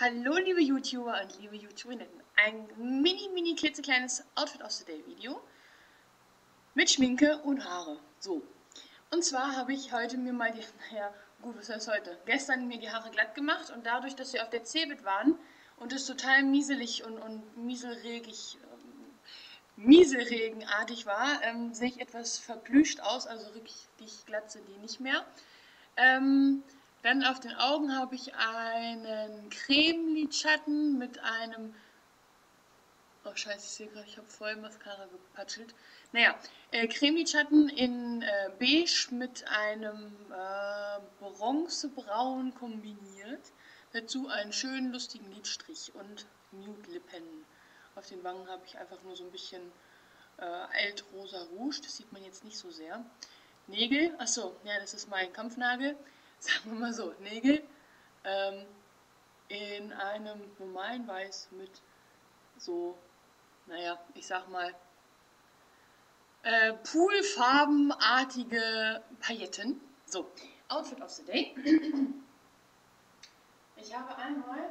Hallo liebe YouTuber und liebe YouTuberinnen. Ein mini, mini klitzekleines Outfit of the Day Video mit Schminke und Haare. So. Und zwar habe ich heute mir mal die, naja, gut, was heißt heute? Gestern mir die Haare glatt gemacht und dadurch, dass sie auf der Cebit waren und es total mieselig und, und mieselregig, ähm, mieselregenartig war, ähm, sehe ich etwas verplüscht aus, also richtig glatt sind die nicht mehr. Ähm, dann auf den Augen habe ich einen Cremelidschatten mit einem. Oh Scheiße, ich sehe gerade, ich habe voll Mascara gepatschelt. Naja, äh, Cremelidschatten in äh, beige mit einem äh, bronzebraun kombiniert. Dazu einen schönen lustigen Lidstrich und Nude Lippen. Auf den Wangen habe ich einfach nur so ein bisschen äh, Altrosa Rouge, das sieht man jetzt nicht so sehr. Nägel, achso, ja, das ist mein Kampfnagel sagen wir mal so, Nägel ähm, in einem normalen Weiß mit so, naja, ich sag mal, äh, poolfarbenartige Pailletten. So, Outfit of the Day. Ich habe einmal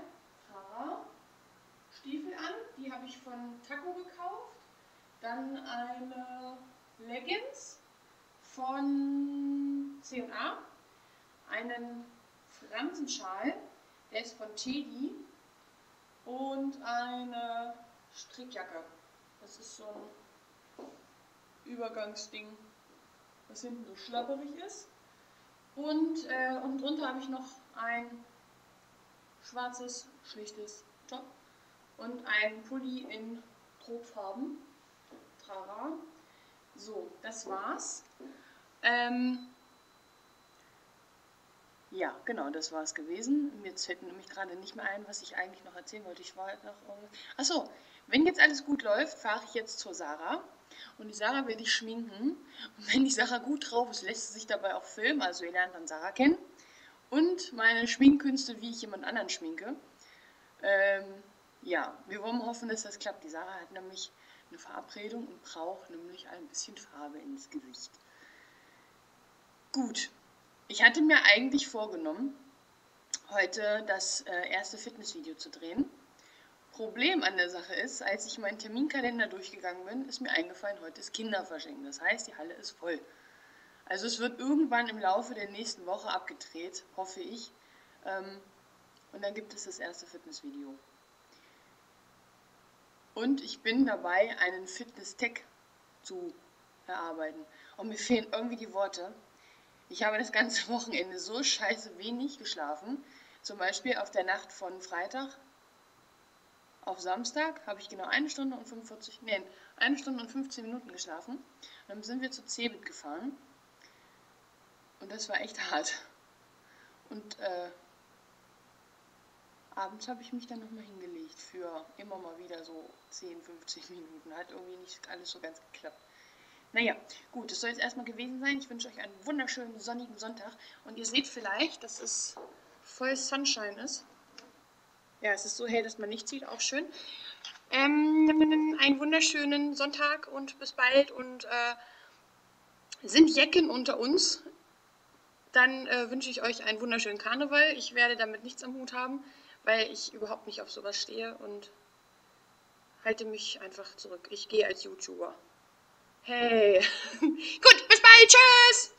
Stiefel an, die habe ich von Taco gekauft. Dann eine Leggings von C&A einen Fransenschal, der ist von Teddy und eine Strickjacke. Das ist so ein Übergangsding, was hinten so schlapperig ist. Und äh, unten drunter habe ich noch ein schwarzes, schlichtes Top und ein Pulli in Trogfarben. Trara. So, das war's. Ähm, ja, genau, das war es gewesen. Jetzt fällt mir nämlich gerade nicht mehr ein, was ich eigentlich noch erzählen wollte. Ich war noch Achso, wenn jetzt alles gut läuft, fahre ich jetzt zur Sarah. Und die Sarah werde ich schminken. Und wenn die Sarah gut drauf ist, lässt sie sich dabei auch filmen. Also ihr lernt dann Sarah kennen. Und meine Schminkkünste, wie ich jemand anderen schminke. Ähm, ja, wir wollen hoffen, dass das klappt. Die Sarah hat nämlich eine Verabredung und braucht nämlich ein bisschen Farbe ins Gesicht. Gut, ich hatte mir eigentlich vorgenommen, heute das äh, erste Fitnessvideo zu drehen. Problem an der Sache ist, als ich meinen Terminkalender durchgegangen bin, ist mir eingefallen, heute ist Kinderverschenken. Das heißt, die Halle ist voll. Also es wird irgendwann im Laufe der nächsten Woche abgedreht, hoffe ich. Ähm, und dann gibt es das erste Fitnessvideo. Und ich bin dabei, einen Fitness-Tech zu erarbeiten. Und mir fehlen irgendwie die Worte. Ich habe das ganze Wochenende so scheiße wenig geschlafen. Zum Beispiel auf der Nacht von Freitag auf Samstag habe ich genau eine Stunde und 45, nee, eine Stunde und 15 Minuten geschlafen. Und dann sind wir zu Cebit gefahren. Und das war echt hart. Und äh, abends habe ich mich dann nochmal hingelegt für immer mal wieder so 10, 50 Minuten. Hat irgendwie nicht alles so ganz geklappt. Naja, gut, das soll jetzt erstmal gewesen sein. Ich wünsche euch einen wunderschönen sonnigen Sonntag. Und ihr seht vielleicht, dass es voll Sunshine ist. Ja, es ist so hell, dass man nichts sieht, auch schön. Ähm, einen wunderschönen Sonntag und bis bald. Und äh, sind Jecken unter uns, dann äh, wünsche ich euch einen wunderschönen Karneval. Ich werde damit nichts am Hut haben, weil ich überhaupt nicht auf sowas stehe und halte mich einfach zurück. Ich gehe als YouTuber. Hey. Gut, bis bald. Tschüss.